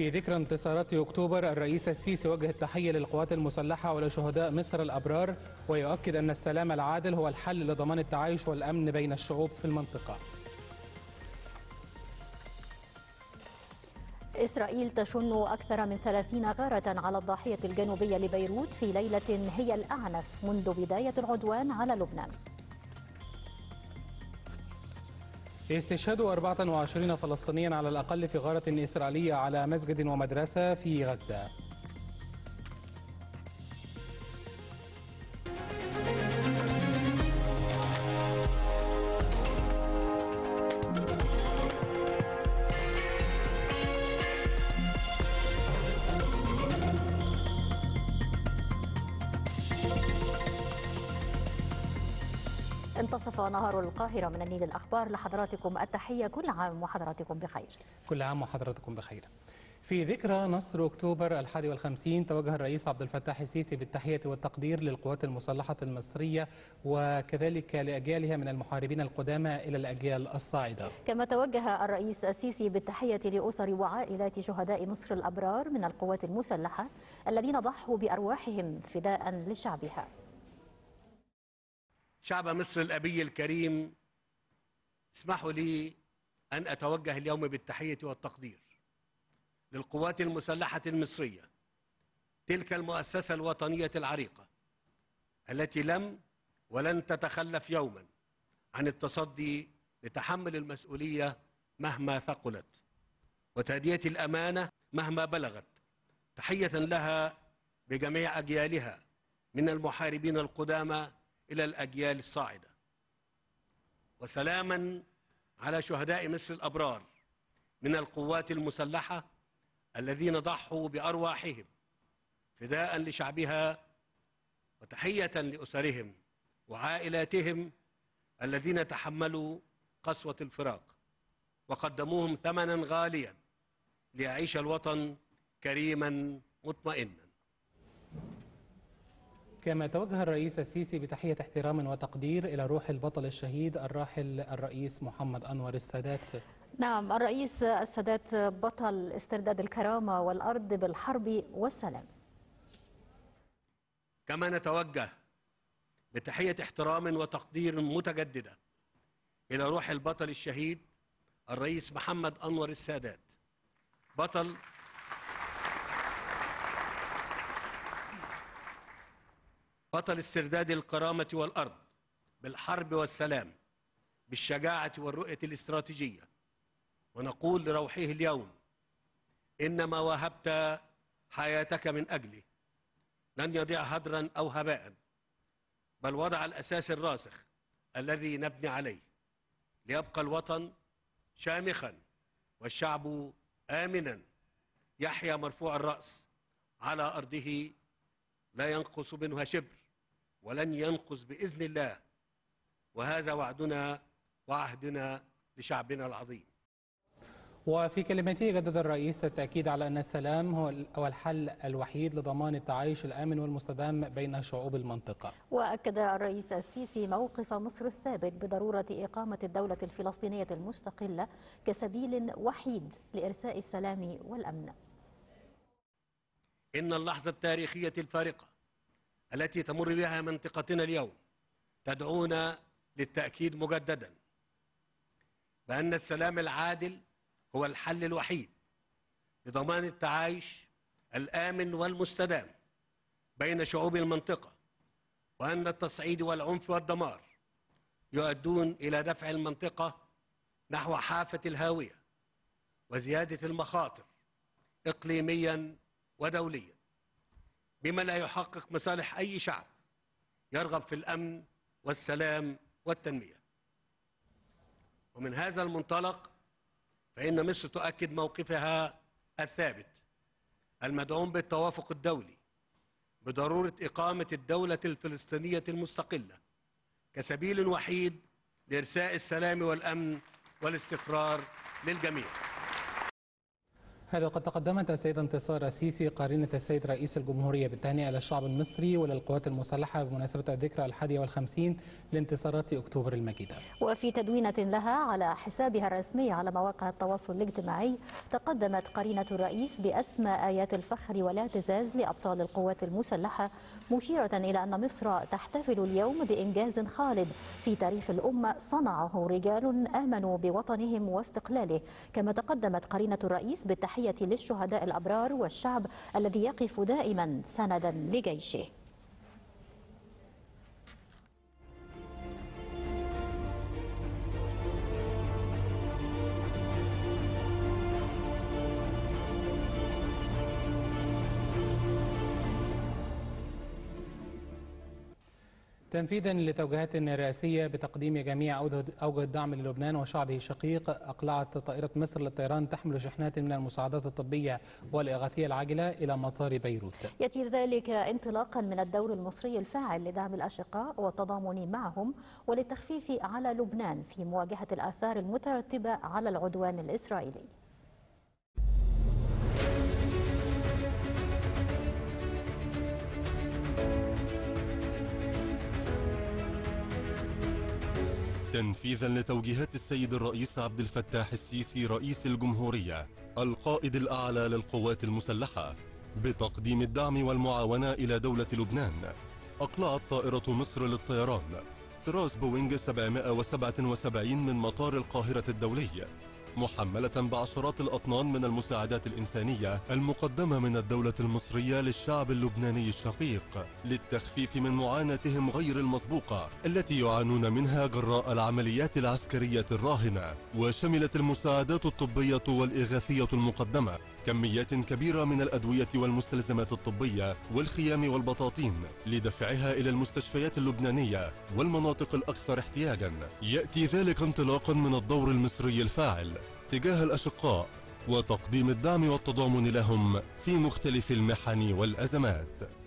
في ذكرى انتصارات أكتوبر الرئيس السيسي وجه التحية للقوات المسلحة ولشهداء مصر الأبرار ويؤكد أن السلام العادل هو الحل لضمان التعايش والأمن بين الشعوب في المنطقة. إسرائيل تشن أكثر من 30 غارة على الضاحية الجنوبية لبيروت في ليلة هي الأعنف منذ بداية العدوان على لبنان. استشهاد 24 فلسطينيا على الأقل في غارة إسرائيلية على مسجد ومدرسة في غزة. انتصف نهار القاهرة من النيل الأخبار لحضراتكم التحية. كل عام وحضراتكم بخير. كل عام وحضراتكم بخير. في ذكرى نصر أكتوبر الحادي والخمسين توجه الرئيس عبد الفتاح السيسي بالتحية والتقدير للقوات المسلحة المصرية وكذلك لأجيالها من المحاربين القدامى إلى الأجيال الصاعدة. كما توجه الرئيس السيسي بالتحية لأسر وعائلات شهداء مصر الأبرار من القوات المسلحة الذين ضحوا بأرواحهم فداء لشعبها. شعب مصر الأبي الكريم اسمحوا لي أن أتوجه اليوم بالتحية والتقدير للقوات المسلحة المصرية تلك المؤسسة الوطنية العريقة التي لم ولن تتخلف يوما عن التصدي لتحمل المسؤولية مهما ثقلت وتأدية الأمانة مهما بلغت. تحية لها بجميع أجيالها من المحاربين القدامى إلى الأجيال الصاعدة. وسلاما على شهداء مصر الأبرار من القوات المسلحة الذين ضحوا بأرواحهم فداء لشعبها وتحية لأسرهم وعائلاتهم الذين تحملوا قسوة الفراق وقدموهم ثمنا غاليا ليعيش الوطن كريما مطمئنا. كما توجه الرئيس السيسي بتحية احترام وتقدير إلى روح البطل الشهيد الراحل الرئيس محمد أنور السادات. نعم الرئيس السادات بطل استرداد الكرامة والأرض بالحرب والسلام. كما نتوجه بتحية احترام وتقدير متجددة إلى روح البطل الشهيد الرئيس محمد أنور السادات. بطل بطل استرداد الكرامة والأرض بالحرب والسلام بالشجاعة والرؤية الاستراتيجية. ونقول لروحه اليوم إنما وهبت حياتك من أجله لن يضيع هدرا أو هباء بل وضع الأساس الراسخ الذي نبني عليه ليبقى الوطن شامخا والشعب آمنا. يحيا مرفوع الرأس على أرضه لا ينقص منها شبر. ولن ينقص بإذن الله. وهذا وعدنا وعهدنا لشعبنا العظيم. وفي كلمته جدد الرئيس التأكيد على أن السلام هو الحل الوحيد لضمان التعايش الآمن والمستدام بين شعوب المنطقة. وأكد الرئيس السيسي موقف مصر الثابت بضرورة إقامة الدولة الفلسطينية المستقلة كسبيل وحيد لإرساء السلام والأمن. إن اللحظة التاريخية الفارقة التي تمر بها منطقتنا اليوم تدعونا للتأكيد مجددا بأن السلام العادل هو الحل الوحيد لضمان التعايش الآمن والمستدام بين شعوب المنطقة وأن التصعيد والعنف والدمار يؤدون إلى دفع المنطقة نحو حافة الهاوية وزيادة المخاطر إقليميا ودوليا. بما لا يحقق مصالح أي شعب يرغب في الأمن والسلام والتنمية. ومن هذا المنطلق فإن مصر تؤكد موقفها الثابت. المدعوم بالتوافق الدولي بضرورة إقامة الدولة الفلسطينية المستقلة كسبيل وحيد لإرساء السلام والأمن والاستقرار للجميع. هذا وقد تقدمت السيدة انتصار السيسي قارنة السيد رئيس الجمهورية بالتهنئة للشعب المصري وللقوات المسلحة بمناسبة الذكرى الحادية والخمسين لانتصارات أكتوبر المجيدة. وفي تدوينة لها على حسابها الرسمي على مواقع التواصل الاجتماعي تقدمت قرينة الرئيس بأسمى آيات الفخر والاعتزاز لأبطال القوات المسلحة مشيرة إلى أن مصر تحتفل اليوم بإنجاز خالد. في تاريخ الأمة صنعه رجال آمنوا بوطنهم واستقلاله. كما تقدمت قرينة الرئيس بالتحية للشهداء الأبرار والشعب الذي يقف دائما سندا لجيشه. تنفيذا لتوجيهات رئاسية بتقديم جميع أوجه الدعم للبنان وشعبه الشقيق أقلعت طائرة مصر للطيران تحمل شحنات من المساعدات الطبية والإغاثية العاجلة إلى مطار بيروت. يأتي ذلك انطلاقا من الدور المصري الفاعل لدعم الأشقاء والتضامن معهم وللتخفيف على لبنان في مواجهة الآثار المترتبة على العدوان الإسرائيلي. تنفيذا لتوجيهات السيد الرئيس عبد الفتاح السيسي رئيس الجمهورية القائد الأعلى للقوات المسلحة بتقديم الدعم والمعاونة إلى دولة لبنان. أقلعت طائرة مصر للطيران. طراز بوينج 777 من مطار القاهرة الدولي. محملة بعشرات الأطنان من المساعدات الإنسانية المقدمة من الدولة المصرية للشعب اللبناني الشقيق للتخفيف من معاناتهم غير المسبوقة التي يعانون منها جراء العمليات العسكرية الراهنة وشملت المساعدات الطبية والإغاثية المقدمة. كميات كبيرة من الأدوية والمستلزمات الطبية والخيام والبطاطين لدفعها إلى المستشفيات اللبنانية والمناطق الأكثر احتياجا. يأتي ذلك انطلاقا من الدور المصري الفاعل تجاه الأشقاء وتقديم الدعم والتضامن لهم في مختلف المحن والأزمات.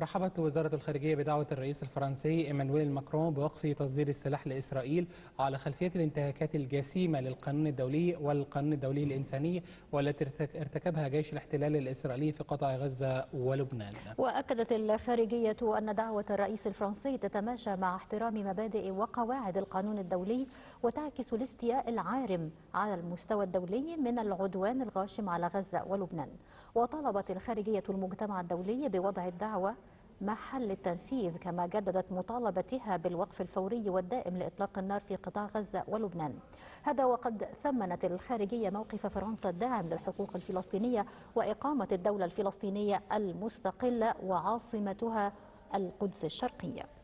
رحبت وزارة الخارجية بدعوة الرئيس الفرنسي إيمانويل ماكرون بوقف تصدير السلاح لإسرائيل على خلفية الانتهاكات الجسيمة للقانون الدولي والقانون الدولي الإنساني والتي ارتكبها جيش الاحتلال الإسرائيلي في قطاع غزة ولبنان. وأكدت الخارجية أن دعوة الرئيس الفرنسي تتماشى مع احترام مبادئ وقواعد القانون الدولي وتعكس الاستياء العارم على المستوى الدولي من العدوان الغاشم على غزة ولبنان. وطالبت الخارجية المجتمع الدولي بوضع الدعوة محل التنفيذ كما جددت مطالبتها بالوقف الفوري والدائم لإطلاق النار في قطاع غزة ولبنان. هذا وقد ثمنت الخارجية موقف فرنسا الداعم للحقوق الفلسطينية وإقامة الدولة الفلسطينية المستقلة وعاصمتها القدس الشرقية.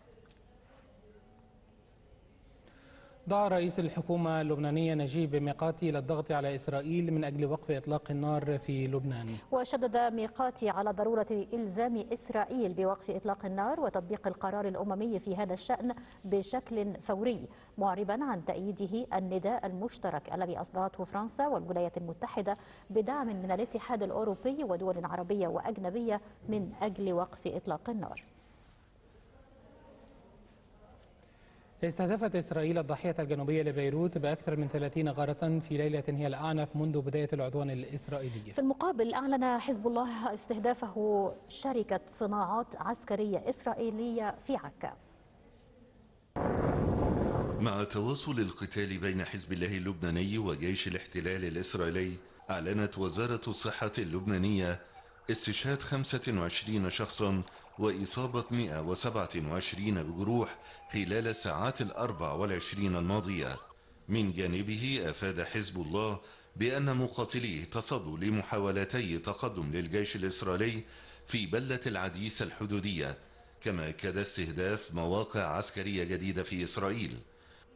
دعا رئيس الحكومة اللبنانية نجيب ميقاتي للضغط على إسرائيل من أجل وقف إطلاق النار في لبنان. وشدد ميقاتي على ضرورة إلزام إسرائيل بوقف إطلاق النار وتطبيق القرار الأممي في هذا الشأن بشكل فوري معربا عن تأييده النداء المشترك الذي أصدرته فرنسا والولايات المتحدة بدعم من الاتحاد الأوروبي ودول عربية وأجنبية من أجل وقف إطلاق النار. استهدفت إسرائيل الضاحية الجنوبية لبيروت بأكثر من 30 غارة في ليلة هي الأعنف منذ بداية العدوان الإسرائيلي. في المقابل أعلن حزب الله استهدافه شركة صناعات عسكرية إسرائيلية في عكا. مع تواصل القتال بين حزب الله اللبناني وجيش الاحتلال الإسرائيلي أعلنت وزارة الصحة اللبنانية استشهاد 25 شخصا وإصابة 127 بجروح خلال الساعات الأربع والعشرين الماضية. من جانبه أفاد حزب الله بأن مقاتليه تصدوا لمحاولتي تقدم للجيش الإسرائيلي في بلدة العديس الحدودية كما كاد استهداف مواقع عسكرية جديدة في إسرائيل.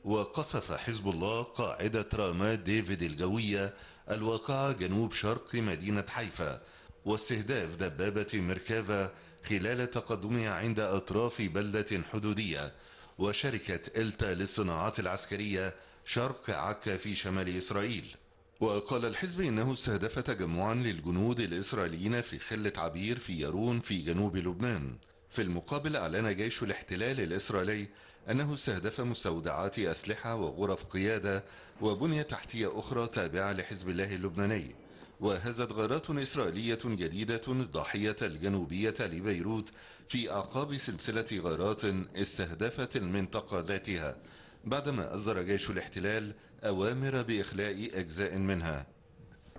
وقصف حزب الله قاعدة رامات ديفيد الجوية الواقعة جنوب شرق مدينة حيفا واستهداف دبابة ميركافا خلال تقدمها عند أطراف بلدة حدودية وشركة إلتا للصناعات العسكرية شرق عكا في شمال إسرائيل. وقال الحزب إنه استهدف تجمعا للجنود الإسرائيليين في خلة عبير في يارون في جنوب لبنان. في المقابل أعلن جيش الاحتلال الإسرائيلي أنه استهدف مستودعات أسلحة وغرف قيادة وبنية تحتية أخرى تابعة لحزب الله اللبناني. وهزت غارات إسرائيلية جديدة الضاحية الجنوبية لبيروت في أعقاب سلسلة غارات استهدفت المنطقة ذاتها بعدما أصدر جيش الاحتلال أوامر بإخلاء أجزاء منها.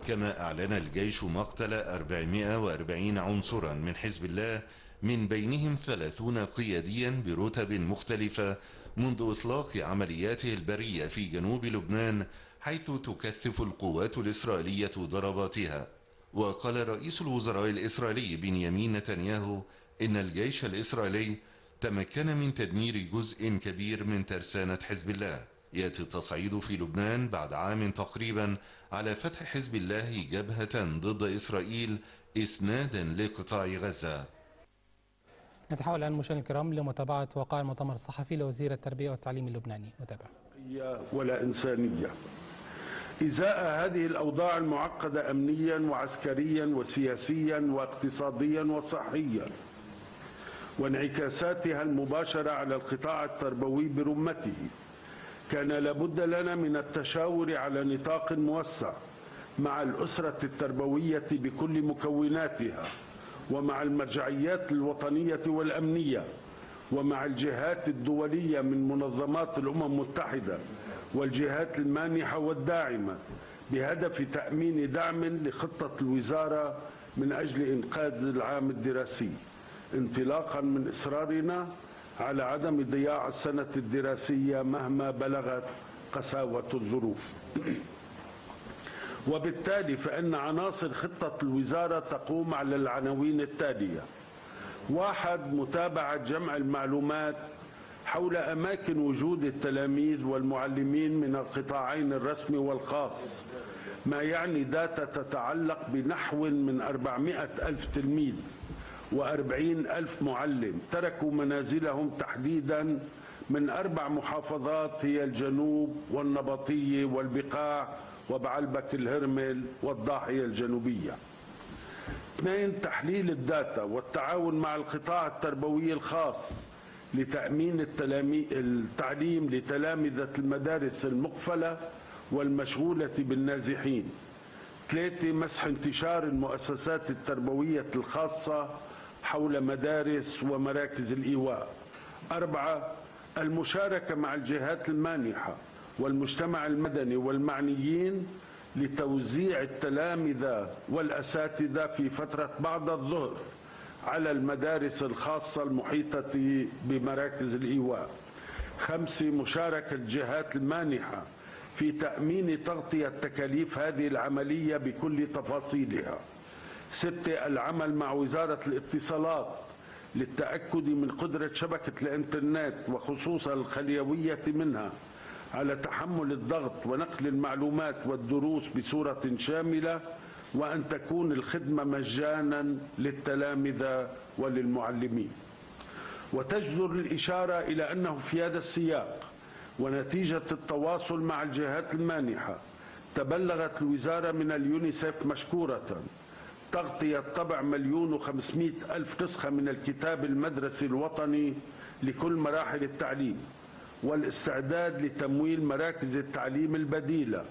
كما أعلن الجيش مقتل 440 عنصرا من حزب الله من بينهم 30 قياديا برتب مختلفة منذ إطلاق عملياته البرية في جنوب لبنان حيث تكثف القوات الإسرائيلية ضرباتها. وقال رئيس الوزراء الإسرائيلي بنيامين نتنياهو إن الجيش الإسرائيلي تمكن من تدمير جزء كبير من ترسانة حزب الله. يأتي التصعيد في لبنان بعد عام تقريبا على فتح حزب الله جبهة ضد إسرائيل إسنادا لقطاع غزة. نتحول الآن مشاهدينا الكرام لمتابعة وقائع المؤتمر الصحفي لوزير التربية والتعليم اللبناني. نتابع ولا إنسانية. إزاء هذه الأوضاع المعقدة أمنيا وعسكريا وسياسيا واقتصاديا وصحيا وانعكاساتها المباشرة على القطاع التربوي برمته. كان لابد لنا من التشاور على نطاق موسع مع الأسرة التربوية بكل مكوناتها ومع المرجعيات الوطنية والأمنية ومع الجهات الدولية من منظمات الأمم المتحدة. والجهات المانحة والداعمة بهدف تأمين دعم لخطة الوزارة من أجل إنقاذ العام الدراسي انطلاقا من إصرارنا على عدم ضياع السنة الدراسية مهما بلغت قساوة الظروف. وبالتالي فإن عناصر خطة الوزارة تقوم على العناوين التالية. واحد متابعة جمع المعلومات حول أماكن وجود التلاميذ والمعلمين من القطاعين الرسمي والخاص ما يعني data تتعلق بنحو من 400 ألف تلميذ وأربعين ألف معلم. تركوا منازلهم تحديدا من أربع محافظات هي الجنوب والنبطية والبقاع وبعلبك الهرمل والضاحية الجنوبية. اثنين تحليل ال data والتعاون مع القطاع التربوي الخاص. لتأمين التعليم لتلامذة المدارس المقفلة والمشغولة بالنازحين. ثلاثة مسح انتشار المؤسسات التربوية الخاصة حول مدارس ومراكز الإيواء. أربعة المشاركة مع الجهات المانحة والمجتمع المدني والمعنيين لتوزيع التلامذة والأساتذة في فترة بعد الظهر. على المدارس الخاصة المحيطة بمراكز الإيواء. خمسة مشاركة الجهات المانحة في تأمين تغطية تكاليف هذه العملية بكل تفاصيلها. ستة العمل مع وزارة الاتصالات للتأكد من قدرة شبكة الإنترنت وخصوصا الخليوية منها على تحمل الضغط ونقل المعلومات والدروس بصورة شاملة وأن تكون الخدمة مجانا للتلامذة وللمعلمين. وتجدر الإشارة إلى أنه في هذا السياق ونتيجة التواصل مع الجهات المانحة تبلغت الوزارة من اليونيسف مشكورة تغطية طبع مليون وخمسمائة ألف نسخة من الكتاب المدرسي الوطني لكل مراحل التعليم والاستعداد لتمويل مراكز التعليم البديلة.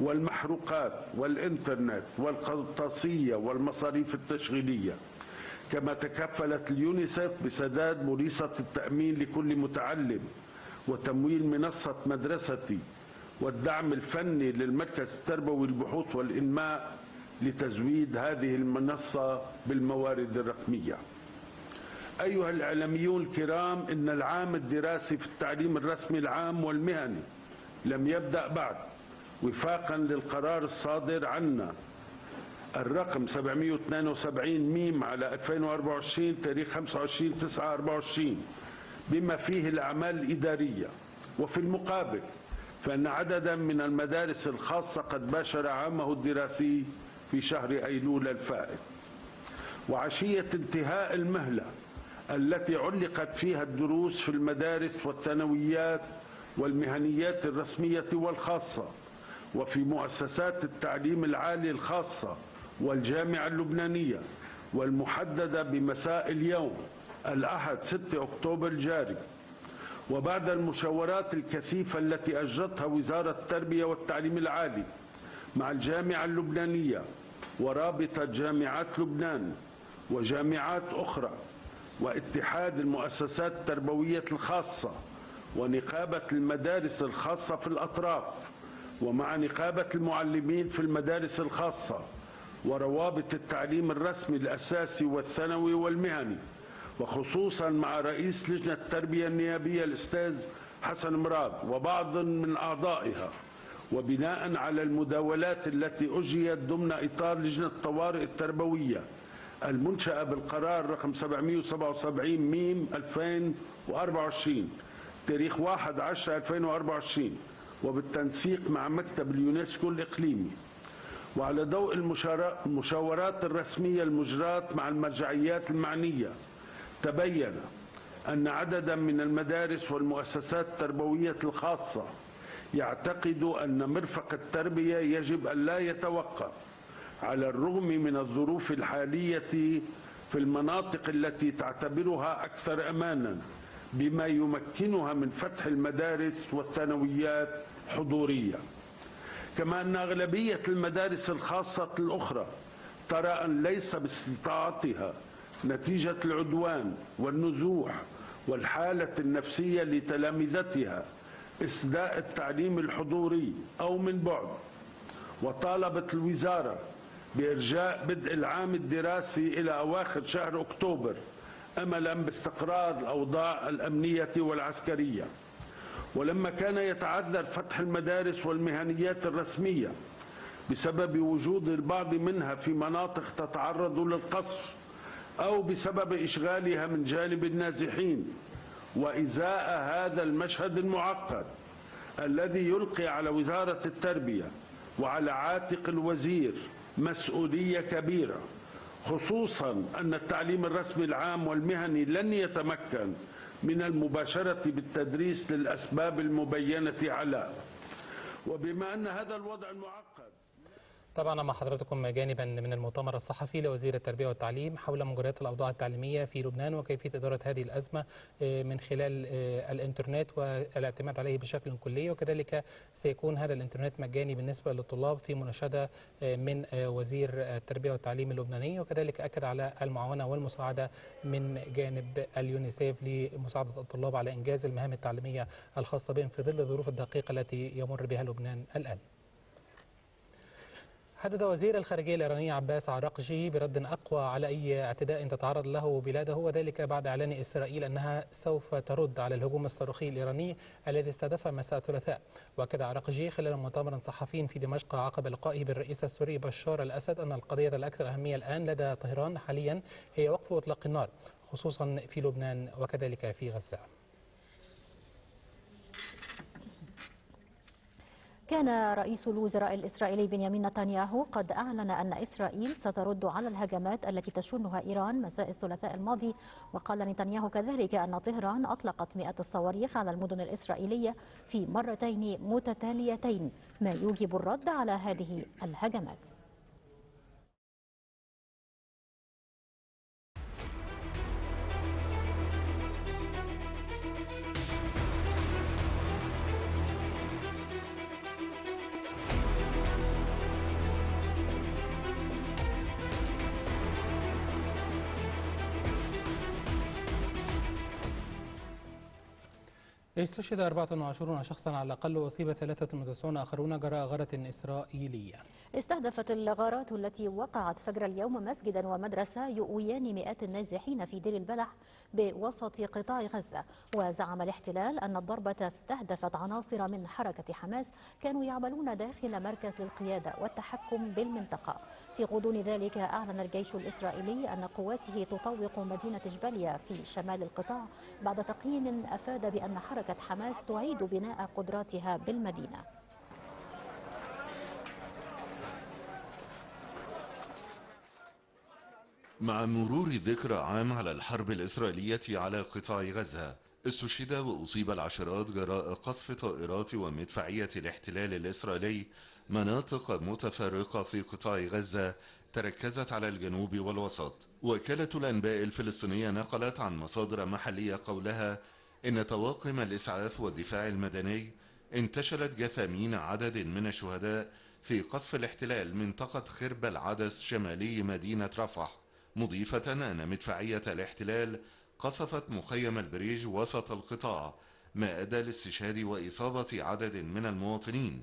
والمحروقات والإنترنت والقرطاسية والمصاريف التشغيلية. كما تكفلت اليونيسف بسداد مريصة التأمين لكل متعلم وتمويل منصة مدرستي والدعم الفني للمركز التربوي للبحوث والإنماء لتزويد هذه المنصة بالموارد الرقمية. أيها الإعلاميون الكرام إن العام الدراسي في التعليم الرسمي العام والمهني لم يبدأ بعد. وفاقا للقرار الصادر عنا. الرقم 772 ميم على 2024 تاريخ 25 9 24 بما فيه الأعمال الإدارية. وفي المقابل فإن عددا من المدارس الخاصة قد باشر عامه الدراسي في شهر أيلول الفائت. وعشية انتهاء المهلة التي علقت فيها الدروس في المدارس والثانويات والمهنيات الرسمية والخاصة. وفي مؤسسات التعليم العالي الخاصة والجامعة اللبنانية والمحددة بمساء اليوم الأحد 6 أكتوبر الجاري. وبعد المشاورات الكثيفة التي أجرتها وزارة التربية والتعليم العالي مع الجامعة اللبنانية ورابطة جامعات لبنان وجامعات أخرى واتحاد المؤسسات التربوية الخاصة ونقابة المدارس الخاصة في الأطراف. ومع نقابة المعلمين في المدارس الخاصة وروابط التعليم الرسمي الأساسي والثانوي والمهني وخصوصا مع رئيس لجنة التربية النيابية الأستاذ حسن مراد وبعض من أعضائها وبناء على المداولات التي أجريت ضمن إطار لجنة الطوارئ التربوية المنشأة بالقرار رقم 777 ميم 2024 تاريخ 1 10 2024 وبالتنسيق مع مكتب اليونسكو الإقليمي وعلى ضوء المشاورات الرسمية المجراة مع المرجعيات المعنية تبين أن عددا من المدارس والمؤسسات التربوية الخاصة يعتقد أن مرفق التربية يجب أن لا يتوقف على الرغم من الظروف الحالية في المناطق التي تعتبرها أكثر أمانا بما يمكنها من فتح المدارس والثانويات حضورية. كما أن أغلبية المدارس الخاصة الأخرى ترى أن ليس باستطاعتها نتيجة العدوان والنزوح والحالة النفسية لتلامذتها إسداء التعليم الحضوري أو من بعد. وطالبت الوزارة بإرجاء بدء العام الدراسي إلى أواخر شهر أكتوبر أملا باستقرار الأوضاع الأمنية والعسكرية. ولما كان يتعذر فتح المدارس والمهنيات الرسمية بسبب وجود البعض منها في مناطق تتعرض للقصف أو بسبب إشغالها من جانب النازحين وإزاء هذا المشهد المعقد الذي يلقي على وزارة التربية وعلى عاتق الوزير مسؤولية كبيرة خصوصا أن التعليم الرسمي العام والمهني لن يتمكن من المباشرة بالتدريس للأسباب المبينة على. وبما أن هذا الوضع المعقد طبعا مع حضراتكم جانبا من المؤتمر الصحفي لوزير التربية والتعليم حول مجريات الأوضاع التعليمية في لبنان وكيفية إدارة هذه الأزمة آه، من خلال آه، الإنترنت والاعتماد عليه بشكل كلي وكذلك سيكون هذا الإنترنت مجاني بالنسبة للطلاب في مناشدة آه، من وزير التربية والتعليم اللبناني وكذلك أكد على المعاونة والمساعدة من جانب اليونيسيف لمساعدة الطلاب على إنجاز المهام التعليمية الخاصة بهم في ظل الظروف الدقيقة التي يمر بها لبنان الآن. حدد وزير الخارجية الإيراني عباس عراقجي برد أقوى على أي اعتداء تتعرض له بلاده وذلك بعد إعلان إسرائيل أنها سوف ترد على الهجوم الصاروخي الإيراني الذي استهدف مساء الثلاثاء. وأكد عراقجي خلال مؤتمر صحفي في دمشق عقب لقائه بالرئيس السوري بشار الأسد أن القضية الأكثر أهمية الآن لدى طهران حاليا هي وقف إطلاق النار خصوصا في لبنان وكذلك في غزة. كان رئيس الوزراء الإسرائيلي بنيامين نتنياهو قد أعلن أن إسرائيل سترد على الهجمات التي تشنها إيران مساء الثلاثاء الماضي وقال نتنياهو كذلك أن طهران أطلقت مئات الصواريخ على المدن الإسرائيلية في مرتين متتاليتين ما يوجب الرد على هذه الهجمات. استشهد 24 شخصا على الأقل وأصيب 93 آخرون جراء غارة إسرائيلية. استهدفت الغارات التي وقعت فجر اليوم مسجدا ومدرسة يؤويان مئات النازحين في دير البلح بوسط قطاع غزة. وزعم الاحتلال أن الضربة استهدفت عناصر من حركة حماس كانوا يعملون داخل مركز للقيادة والتحكم بالمنطقة. في غضون ذلك أعلن الجيش الإسرائيلي أن قواته تطوق مدينة جباليا في شمال القطاع بعد تقييم أفاد بأن حركة حماس تعيد بناء قدراتها بالمدينة. مع مرور ذكرى عام على الحرب الإسرائيلية على قطاع غزة استشهد وأصيب العشرات جراء قصف طائرات ومدفعية الاحتلال الإسرائيلي مناطق متفرقة في قطاع غزة تركزت على الجنوب والوسط. وكالة الأنباء الفلسطينية نقلت عن مصادر محلية قولها إن طواقم الإسعاف والدفاع المدني انتشلت جثامين عدد من الشهداء في قصف الاحتلال منطقة خرب العدس شمالي مدينة رفح. مضيفة أن مدفعية الاحتلال قصفت مخيم البريج وسط القطاع ما أدى لاستشهاد وإصابة عدد من المواطنين.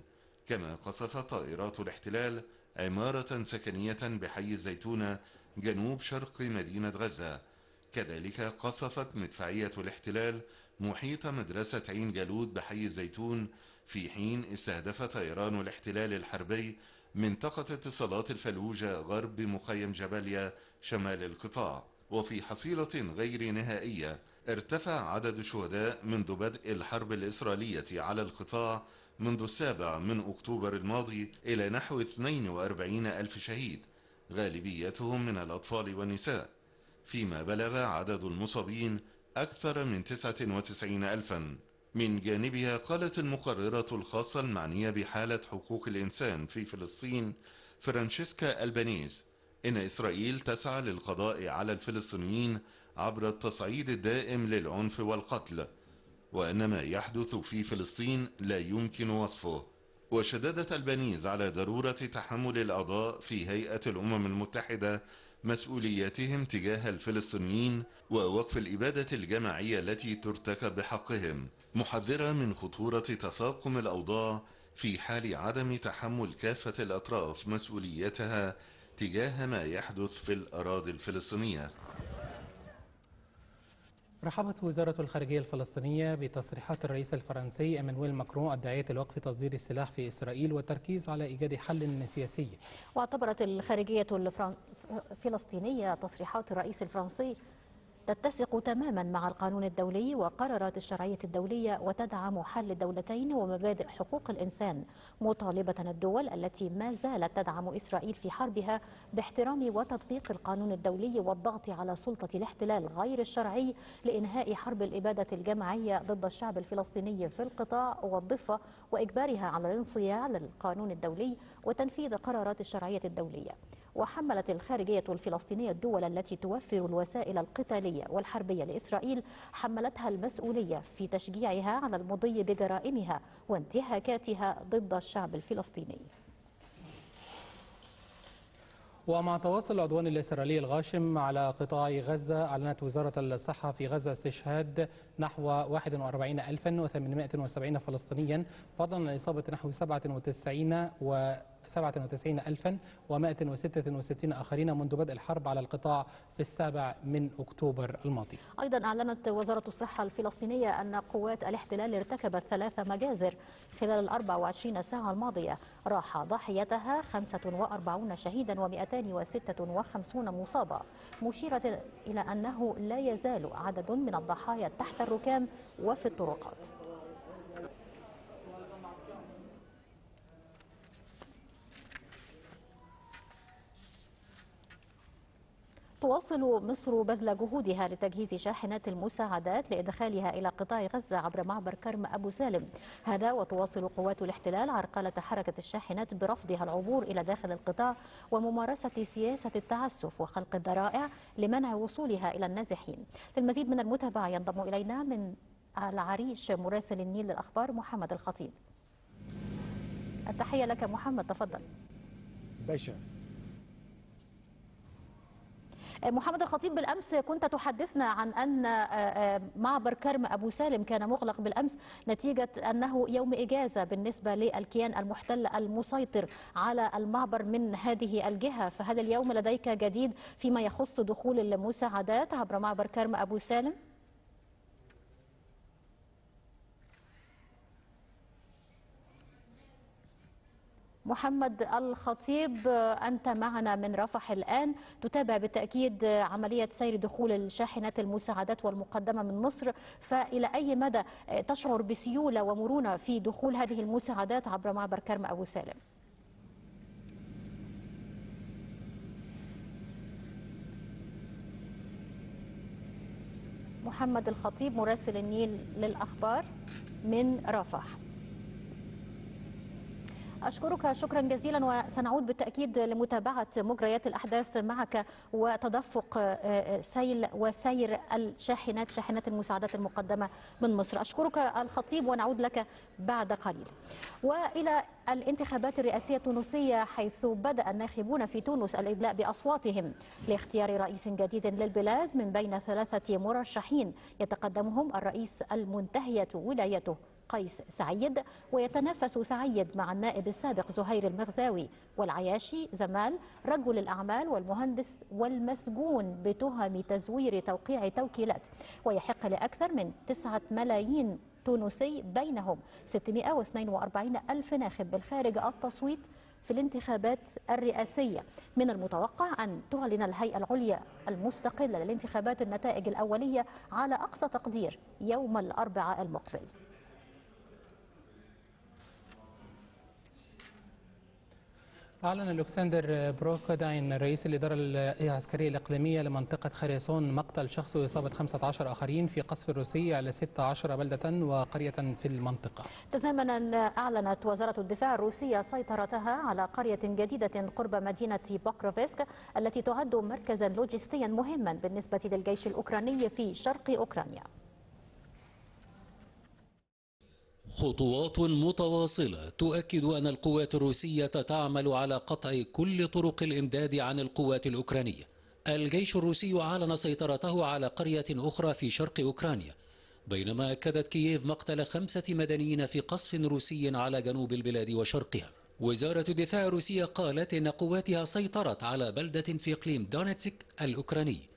كما قصفت طائرات الاحتلال عمارة سكنية بحي الزيتونة جنوب شرق مدينة غزة. كذلك قصفت مدفعية الاحتلال محيط مدرسة عين جالوت بحي الزيتون في حين استهدف طيران الاحتلال الحربي منطقة اتصالات الفلوجة غرب مخيم جباليا شمال القطاع. وفي حصيلة غير نهائية ارتفع عدد الشهداء منذ بدء الحرب الإسرائيلية على القطاع منذ السابع من أكتوبر الماضي إلى نحو 42 ألف شهيد غالبيتهم من الأطفال والنساء فيما بلغ عدد المصابين أكثر من 99 ألفا. من جانبها قالت المقررة الخاصة المعنية بحالة حقوق الإنسان في فلسطين فرانشيسكا ألبانيز إن إسرائيل تسعى للقضاء على الفلسطينيين عبر التصعيد الدائم للعنف والقتل. وأن ما يحدث في فلسطين لا يمكن وصفه. وشددت البنيز على ضرورة تحمل الأعضاء في هيئة الأمم المتحدة مسؤولياتهم تجاه الفلسطينيين ووقف الإبادة الجماعية التي ترتكب بحقهم محذرة من خطورة تفاقم الأوضاع في حال عدم تحمل كافة الأطراف مسؤوليتها تجاه ما يحدث في الأراضي الفلسطينية. رحبت وزارة الخارجية الفلسطينية بتصريحات الرئيس الفرنسي إيمانويل ماكرون الداعية لوقف تصدير السلاح في إسرائيل والتركيز على إيجاد حل سياسي. واعتبرت الخارجية الفلسطينية تصريحات الرئيس الفرنسي تتسق تماما مع القانون الدولي وقرارات الشرعية الدولية وتدعم حل الدولتين ومبادئ حقوق الإنسان مطالبة الدول التي ما زالت تدعم إسرائيل في حربها باحترام وتطبيق القانون الدولي والضغط على سلطة الاحتلال غير الشرعي لإنهاء حرب الإبادة الجماعية ضد الشعب الفلسطيني في القطاع والضفة وإجبارها على الانصياع للقانون الدولي وتنفيذ قرارات الشرعية الدولية. وحملت الخارجية الفلسطينية الدول التي توفر الوسائل القتالية والحربية لإسرائيل حملتها المسؤولية في تشجيعها على المضي بجرائمها وانتهاكاتها ضد الشعب الفلسطيني. ومع تواصل العدوان الإسرائيلي الغاشم على قطاع غزة أعلنت وزارة الصحة في غزة استشهاد نحو 41870 فلسطينيا فضلا عن إصابة نحو 97 و 97166 آخرين منذ بدء الحرب على القطاع في السابع من أكتوبر الماضي. أيضا أعلنت وزارة الصحة الفلسطينية أن قوات الاحتلال ارتكبت ثلاث مجازر خلال ال 24 ساعة الماضية. راح ضحيتها 45 شهيدا و256 مصابة مشيرة إلى أنه لا يزال عدد من الضحايا تحت الركام وفي الطرقات. تواصل مصر بذل جهودها لتجهيز شاحنات المساعدات لإدخالها إلى قطاع غزة عبر معبر كرم أبو سالم. هذا وتواصل قوات الاحتلال عرقلة حركة الشاحنات برفضها العبور إلى داخل القطاع وممارسة سياسة التعسف وخلق الذرائع لمنع وصولها إلى النازحين. للمزيد من المتابعة ينضم إلينا من العريش مراسل النيل للأخبار محمد الخطيب. التحية لك محمد تفضل. باشا محمد الخطيب بالأمس كنت تحدثنا عن أن معبر كرم أبو سالم كان مغلق بالأمس نتيجة أنه يوم إجازة بالنسبة للكيان المحتل المسيطر على المعبر من هذه الجهة فهل اليوم لديك جديد فيما يخص دخول المساعدات عبر معبر كرم أبو سالم؟ محمد الخطيب أنت معنا من رفح الآن. تتابع بالتأكيد عملية سير دخول الشاحنات المساعدات والمقدمة من مصر. فإلى أي مدى تشعر بسيولة ومرونة في دخول هذه المساعدات عبر معبر كرم أبو سالم؟ محمد الخطيب مراسل النيل للأخبار من رفح. أشكرك. شكرا جزيلا وسنعود بالتأكيد لمتابعة مجريات الأحداث معك وتدفق آه، سيل وسير الشاحنات شاحنات المساعدات المقدمة من مصر. أشكرك الخطيب ونعود لك بعد قليل. وإلى الانتخابات الرئاسية التونسية حيث بدأ الناخبون في تونس الإدلاء بأصواتهم لاختيار رئيس جديد للبلاد من بين ثلاثة مرشحين يتقدمهم الرئيس المنتهية ولايته قيس سعيد ويتنافس سعيد مع النائب السابق زهير المغزاوي والعياشي زمال رجل الأعمال والمهندس والمسجون بتهم تزوير توقيع توكيلات. ويحق لأكثر من تسعة ملايين تونسي بينهم. 642 ألف ناخب بالخارج التصويت في الانتخابات الرئاسية. من المتوقع أن تعلن الهيئة العليا المستقلة للانتخابات النتائج الأولية على أقصى تقدير يوم الأربعاء المقبل. أعلن ألكسندر بروكودين رئيس الإدارة العسكرية الإقليمية لمنطقة خيرسون مقتل شخص وإصابة 15 آخرين في قصف روسي على 16 بلدة وقرية في المنطقة. تزامنا أعلنت وزارة الدفاع الروسية سيطرتها على قرية جديدة قرب مدينة بوكروفسك التي تعد مركزا لوجستيا مهما بالنسبة للجيش الأوكراني في شرق أوكرانيا. خطوات متواصلة تؤكد أن القوات الروسية تعمل على قطع كل طرق الإمداد عن القوات الأوكرانية. الجيش الروسي أعلن سيطرته على قرية أخرى في شرق أوكرانيا بينما أكدت كييف مقتل خمسة مدنيين في قصف روسي على جنوب البلاد وشرقها. وزارة الدفاع الروسية قالت إن قواتها سيطرت على بلدة في إقليم دونيتسك الأوكراني.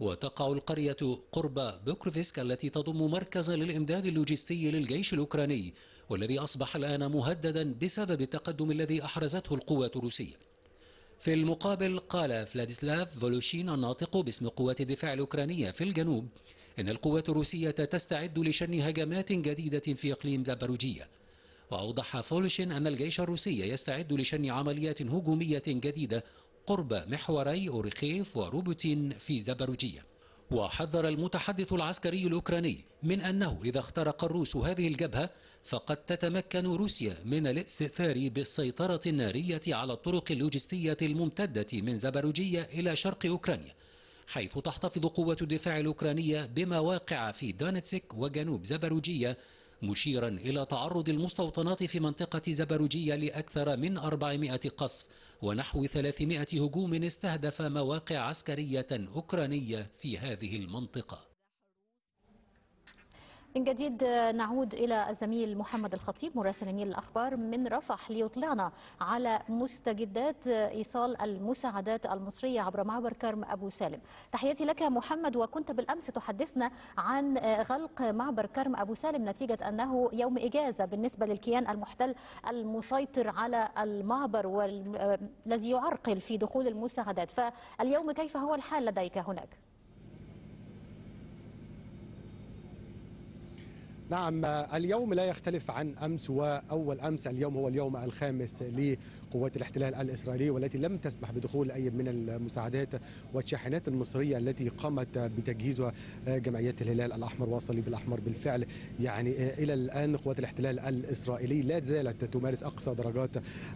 وتقع القرية قرب بوكروفسك التي تضم مركزا للإمداد اللوجستي للجيش الأوكراني والذي أصبح الآن مهددا بسبب التقدم الذي أحرزته القوات الروسية. في المقابل قال فلاديسلاف فولوشين الناطق باسم قوات الدفاع الأوكرانية في الجنوب إن القوات الروسية تستعد لشن هجمات جديدة في إقليم زاباروجيا وأوضح فولوشين أن الجيش الروسي يستعد لشن عمليات هجومية جديدة قرب محوري أوريخيف وروبوتين في زاباروجيا وحذر المتحدث العسكري الأوكراني من أنه إذا اخترق الروس هذه الجبهة فقد تتمكن روسيا من الاستئثار بالسيطرة النارية على الطرق اللوجستية الممتدة من زاباروجيا إلى شرق أوكرانيا حيث تحتفظ قوة الدفاع الأوكرانية بمواقع في دونتسك وجنوب زبروجية مشيرا إلى تعرض المستوطنات في منطقة زبروجية لأكثر من 400 قصف ونحو 300 هجوم استهدف مواقع عسكرية أوكرانية في هذه المنطقة. من جديد نعود إلى الزميل محمد الخطيب مراسل نيل الأخبار من رفح ليطلعنا على مستجدات إيصال المساعدات المصرية عبر معبر كرم أبو سالم تحياتي لك محمد وكنت بالأمس تحدثنا عن غلق معبر كرم أبو سالم نتيجة أنه يوم إجازة بالنسبة للكيان المحتل المسيطر على المعبر والذي يعرقل في دخول المساعدات فاليوم كيف هو الحال لديك هناك؟ نعم اليوم لا يختلف عن أمس وأول أمس اليوم هو اليوم الخامس لقوات الاحتلال الإسرائيلي والتي لم تسمح بدخول أي من المساعدات والشاحنات المصرية التي قامت بتجهيزها جمعيات الهلال الأحمر والصليب الاحمر بالفعل. يعني إلى الآن قوات الاحتلال الإسرائيلي لا زالت تمارس أقصى درجات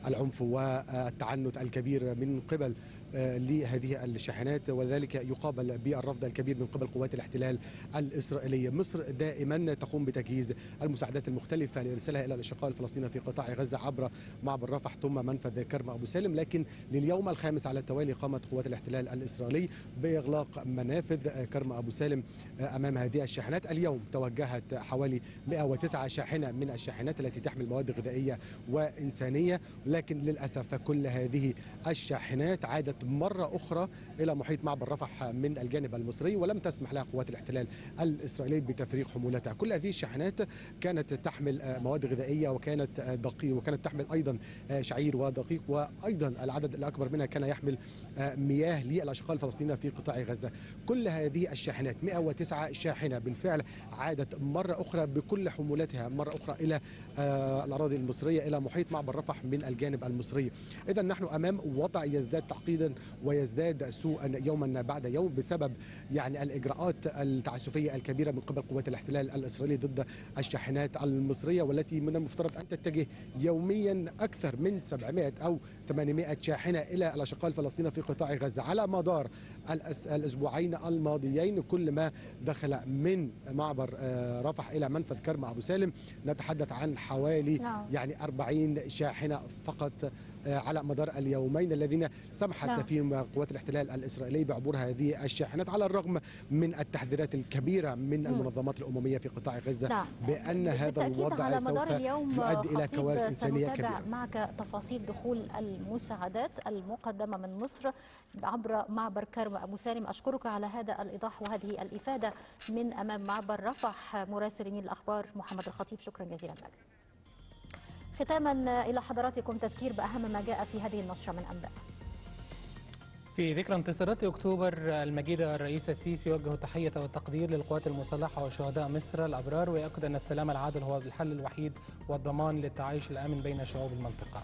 العنف والتعنت الكبير من قبل لهذه الشاحنات وذلك يقابل بالرفض الكبير من قبل قوات الاحتلال الإسرائيلية مصر دائما تقوم بتجهيز المساعدات المختلفة لإرسالها إلى الأشقاء الفلسطينيين في قطاع غزة عبر معبر رفح ثم منفذ كرم أبو سالم لكن لليوم الخامس على التوالي قامت قوات الاحتلال الإسرائيلي بإغلاق منافذ كرم أبو سالم أمام هذه الشاحنات. اليوم توجهت حوالي 109 شاحنة من الشاحنات التي تحمل مواد غذائية وإنسانية لكن للأسف كل هذه الشاحنات عادت مرة أخرى إلى محيط معبر رفح من الجانب المصري ولم تسمح لها قوات الاحتلال الإسرائيلي بتفريغ حمولتها. كل هذه الشاحنات كانت تحمل مواد غذائية وكانت دقيق وكانت تحمل أيضا شعير ودقيق وأيضا العدد الأكبر منها كان يحمل مياه للأشقاء الفلسطينيين في قطاع غزة. كل هذه الشاحنات 109 شاحنة بالفعل عادت مرة أخرى بكل حمولتها مرة أخرى إلى الأراضي المصرية إلى محيط معبر رفح من الجانب المصري. إذا نحن أمام وضع يزداد تعقيدا ويزداد سوءا يوما بعد يوم بسبب يعني الإجراءات التعسفية الكبيرة من قبل قوات الاحتلال الإسرائيلي ضد الشاحنات المصرية والتي من المفترض أن تتجه يوميا أكثر من 700 أو 800 شاحنة إلى الاشقاء الفلسطينيين في قطاع غزة على مدار الأس- الأسبوعين الماضيين كل ما دخل من معبر آه، رفح إلى منفذ كرم أبو سالم نتحدث عن حوالي نعم. يعني 40 شاحنة فقط على مدار اليومين الذين سمحت نعم. فيهم قوات الاحتلال الإسرائيلي بعبور هذه الشاحنات على الرغم من التحذيرات الكبيرة من المنظمات الأممية في قطاع غزة نعم. بأن هذا الوضع على سوف اليوم يؤدي إلى خطيب كوارث إنسانية سنتابع كبيرة. معك تفاصيل دخول المساعدات المقدمة من مصر عبر معبر كرم أبو سالم. أشكرك على هذا الإيضاح وهذه الإفادة من أمام معبر رفح مراسلين الأخبار محمد الخطيب. شكرا جزيلا لك. ختاما إلى حضراتكم تذكير بأهم ما جاء في هذه النشرة من أنباء في ذكرى انتصارات أكتوبر المجيده الرئيس السيسي يوجه التحية والتقدير للقوات المسلحة وشهداء مصر الأبرار ويؤكد أن السلام العادل هو الحل الوحيد والضمان للتعايش الأمن بين شعوب المنطقة.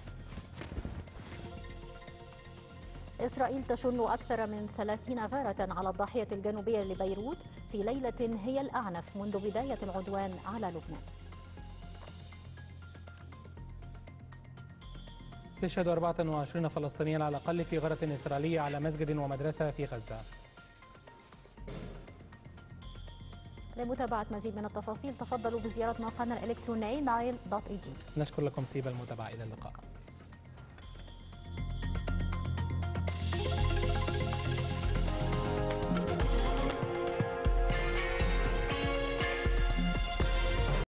إسرائيل تشن أكثر من 30 غارة على الضاحية الجنوبية لبيروت في ليلة هي الأعنف منذ بداية العدوان على لبنان استشهد 24 فلسطينيا على الأقل في غاره إسرائيلية على مسجد ومدرسة في غزة. لمتابعة مزيد من التفاصيل تفضلوا بزيارة موقعنا الإلكتروني نايل دوت اي جي نشكر لكم طيب المتابعة إلى اللقاء.